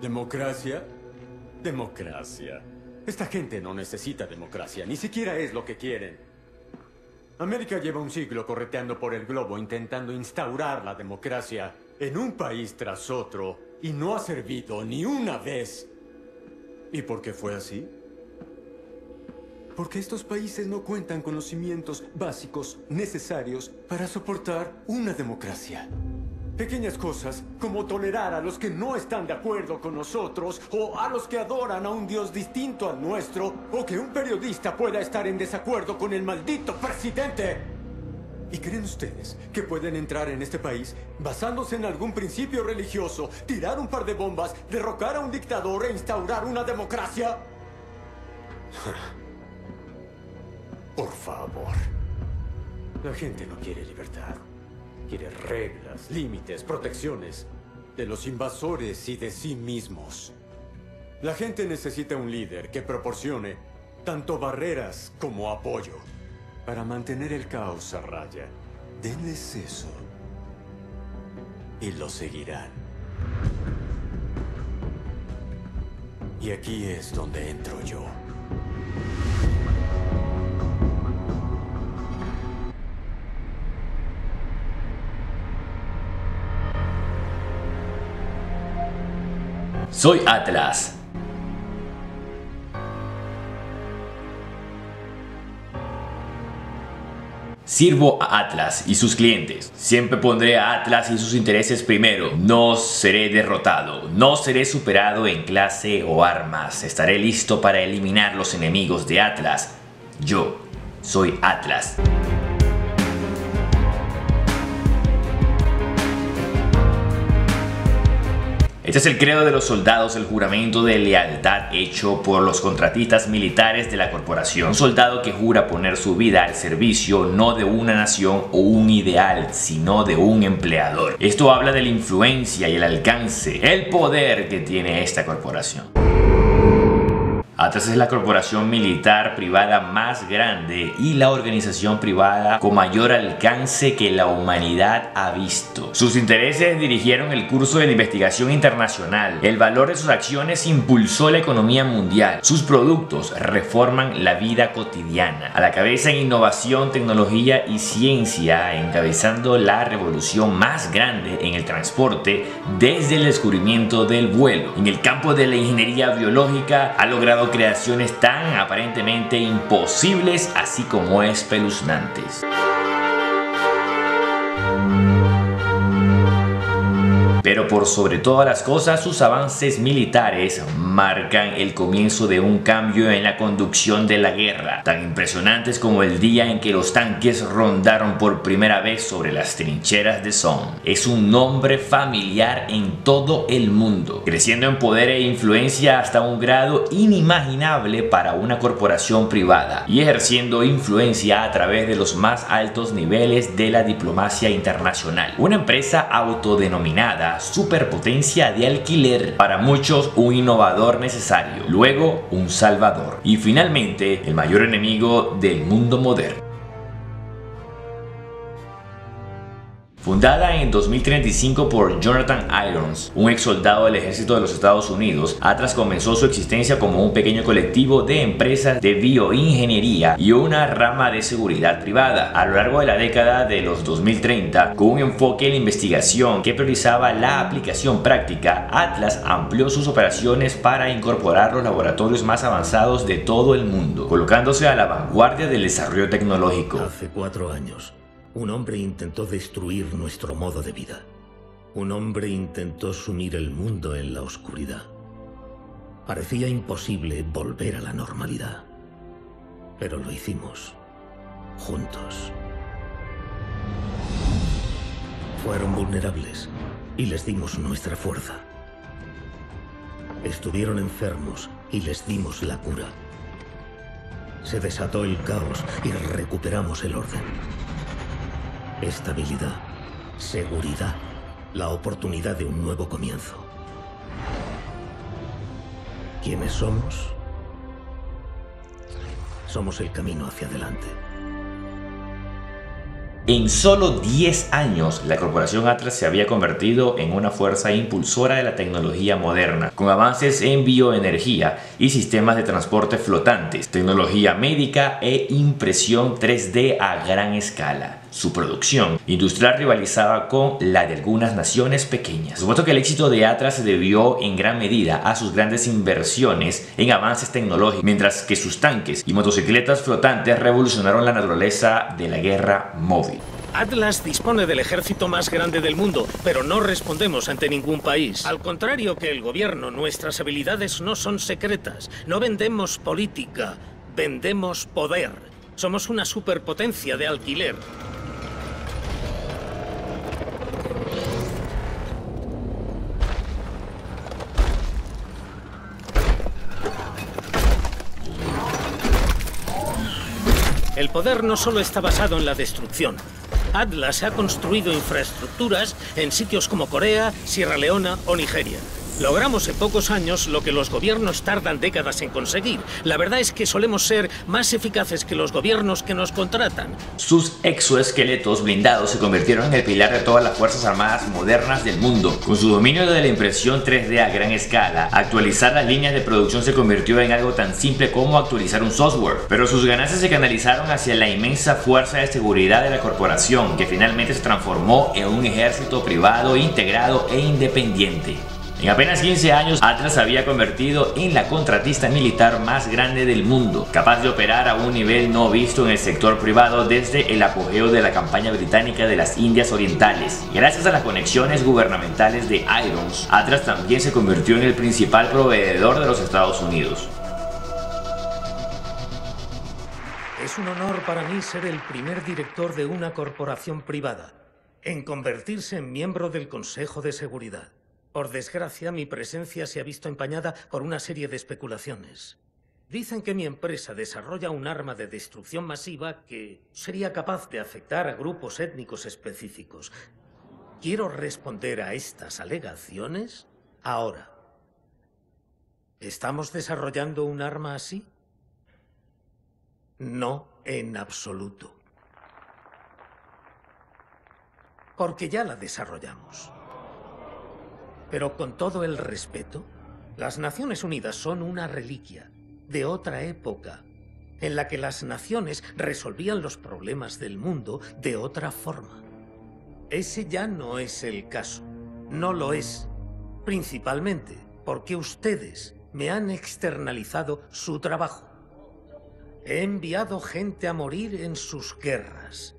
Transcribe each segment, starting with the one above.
¿Democracia? Democracia. Esta gente no necesita democracia, ni siquiera es lo que quieren. América lleva un siglo correteando por el globo intentando instaurar la democracia en un país tras otro y no ha servido ni una vez. ¿Y por qué fue así? Porque estos países no cuentan con los cimientos básicos necesarios para soportar una democracia. Pequeñas cosas como tolerar a los que no están de acuerdo con nosotros o a los que adoran a un Dios distinto al nuestro o que un periodista pueda estar en desacuerdo con el maldito presidente. ¿Y creen ustedes que pueden entrar en este país basándose en algún principio religioso, tirar un par de bombas, derrocar a un dictador e instaurar una democracia? Por favor. La gente no quiere libertad. Quiere reglas, límites, protecciones de los invasores y de sí mismos. La gente necesita un líder que proporcione tanto barreras como apoyo para mantener el caos a raya. Denles eso y lo seguirán. Y aquí es donde entro yo. Soy Atlas. Sirvo a Atlas y sus clientes. Siempre pondré a Atlas y sus intereses primero. No seré derrotado. No seré superado en clase o armas. Estaré listo para eliminar los enemigos de Atlas. Yo soy Atlas. Este es el credo de los soldados, el juramento de lealtad hecho por los contratistas militares de la corporación. Un soldado que jura poner su vida al servicio no de una nación o un ideal, sino de un empleador. Esto habla de la influencia y el alcance, el poder que tiene esta corporación. Atlas es la corporación militar privada más grande y la organización privada con mayor alcance que la humanidad ha visto. Sus intereses dirigieron el curso de la investigación internacional. El valor de sus acciones impulsó la economía mundial. Sus productos reforman la vida cotidiana. A la cabeza en innovación, tecnología y ciencia, encabezando la revolución más grande en el transporte desde el descubrimiento del vuelo. En el campo de la ingeniería biológica ha logrado creaciones tan aparentemente imposibles así como espeluznantes. Pero por sobre todas las cosas, sus avances militares marcan el comienzo de un cambio en la conducción de la guerra, tan impresionantes como el día en que los tanques rondaron por primera vez sobre las trincheras de Somme. Es un nombre familiar en todo el mundo, creciendo en poder e influencia hasta un grado inimaginable para una corporación privada y ejerciendo influencia a través de los más altos niveles de la diplomacia internacional. Una empresa autodenominada superpotencia de alquiler, para muchos un innovador necesario, luego un salvador y finalmente el mayor enemigo del mundo moderno. Fundada en 2035 por Jonathan Irons, un ex soldado del ejército de los Estados Unidos, Atlas comenzó su existencia como un pequeño colectivo de empresas de bioingeniería y una rama de seguridad privada. A lo largo de la década de los 2030, con un enfoque en la investigación que priorizaba la aplicación práctica, Atlas amplió sus operaciones para incorporar los laboratorios más avanzados de todo el mundo, colocándose a la vanguardia del desarrollo tecnológico. Hace cuatro años, un hombre intentó destruir nuestro modo de vida. Un hombre intentó sumir el mundo en la oscuridad. Parecía imposible volver a la normalidad. Pero lo hicimos. Juntos. Fueron vulnerables y les dimos nuestra fuerza. Estuvieron enfermos y les dimos la cura. Se desató el caos y recuperamos el orden estabilidad, seguridad, la oportunidad de un nuevo comienzo. ¿Quiénes somos? Somos el camino hacia adelante. En solo 10 años, la corporación Atlas se había convertido en una fuerza impulsora de la tecnología moderna, con avances en bioenergía y sistemas de transporte flotantes, tecnología médica e impresión 3D a gran escala. Su producción industrial rivalizaba con la de algunas naciones pequeñas. Supuesto que el éxito de Atlas se debió en gran medida a sus grandes inversiones en avances tecnológicos, mientras que sus tanques y motocicletas flotantes revolucionaron la naturaleza de la guerra móvil. Atlas dispone del ejército más grande del mundo, pero no respondemos ante ningún país. Al contrario que el gobierno, nuestras habilidades no son secretas. No vendemos política, vendemos poder. Somos una superpotencia de alquiler. El poder no solo está basado en la destrucción. Atlas ha construido infraestructuras en sitios como Corea, Sierra Leona o Nigeria. Logramos en pocos años lo que los gobiernos tardan décadas en conseguir. La verdad es que solemos ser más eficaces que los gobiernos que nos contratan. Sus exoesqueletos blindados se convirtieron en el pilar de todas las Fuerzas Armadas modernas del mundo. Con su dominio de la impresión 3D a gran escala, actualizar las líneas de producción se convirtió en algo tan simple como actualizar un software. Pero sus ganancias se canalizaron hacia la inmensa fuerza de seguridad de la corporación, que finalmente se transformó en un ejército privado, integrado e independiente. En apenas 15 años, Atlas se había convertido en la contratista militar más grande del mundo, capaz de operar a un nivel no visto en el sector privado desde el apogeo de la campaña británica de las Indias Orientales. Gracias a las conexiones gubernamentales de Irons, Atlas también se convirtió en el principal proveedor de los Estados Unidos. Es un honor para mí ser el primer director de una corporación privada en convertirse en miembro del Consejo de Seguridad. Por desgracia, mi presencia se ha visto empañada por una serie de especulaciones. Dicen que mi empresa desarrolla un arma de destrucción masiva que sería capaz de afectar a grupos étnicos específicos. Quiero responder a estas alegaciones ahora. ¿Estamos desarrollando un arma así? No, en absoluto. Porque ya la desarrollamos. Pero con todo el respeto, las Naciones Unidas son una reliquia de otra época, en la que las naciones resolvían los problemas del mundo de otra forma. Ese ya no es el caso. No lo es. Principalmente porque ustedes me han externalizado su trabajo. He enviado gente a morir en sus guerras.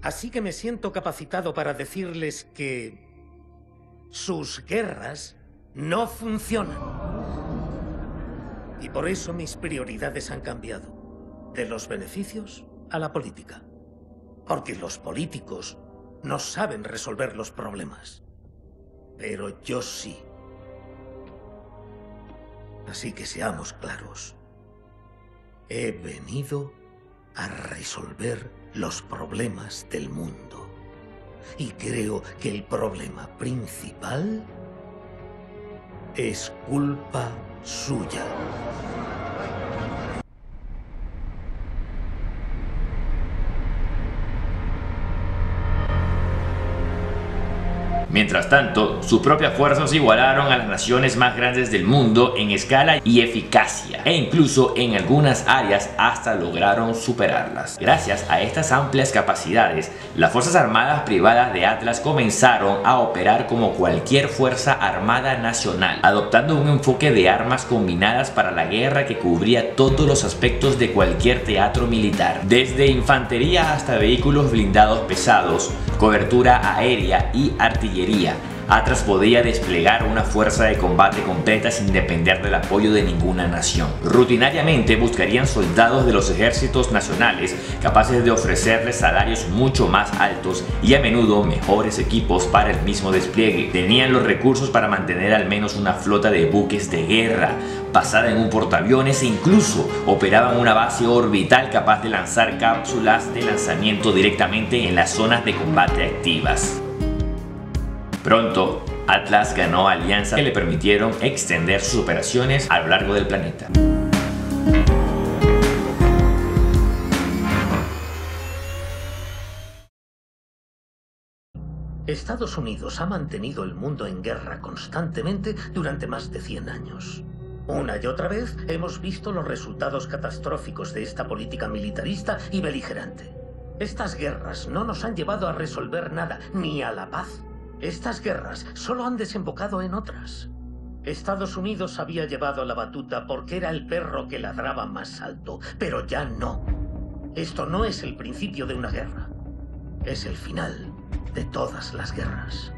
Así que me siento capacitado para decirles que sus guerras no funcionan. Y por eso mis prioridades han cambiado. De los beneficios a la política. Porque los políticos no saben resolver los problemas. Pero yo sí. Así que seamos claros. He venido a resolver los problemas del mundo. Y creo que el problema principal es culpa suya. Mientras tanto, sus propias fuerzas igualaron a las naciones más grandes del mundo en escala y eficacia, e incluso en algunas áreas hasta lograron superarlas. Gracias a estas amplias capacidades, las Fuerzas Armadas privadas de Atlas comenzaron a operar como cualquier fuerza armada nacional, adoptando un enfoque de armas combinadas para la guerra que cubría todos los aspectos de cualquier teatro militar, desde infantería hasta vehículos blindados pesados, cobertura aérea y artillería Atlas podía desplegar una fuerza de combate completa sin depender del apoyo de ninguna nación. Rutinariamente buscarían soldados de los ejércitos nacionales capaces de ofrecerles salarios mucho más altos y a menudo mejores equipos para el mismo despliegue. Tenían los recursos para mantener al menos una flota de buques de guerra basada en un portaaviones e incluso operaban una base orbital capaz de lanzar cápsulas de lanzamiento directamente en las zonas de combate activas. Pronto, Atlas ganó alianzas que le permitieron extender sus operaciones a lo largo del planeta. Estados Unidos ha mantenido el mundo en guerra constantemente durante más de 100 años. Una y otra vez hemos visto los resultados catastróficos de esta política militarista y beligerante. Estas guerras no nos han llevado a resolver nada, ni a la paz. Estas guerras solo han desembocado en otras. Estados Unidos había llevado la batuta porque era el perro que ladraba más alto, pero ya no. Esto no es el principio de una guerra. Es el final de todas las guerras.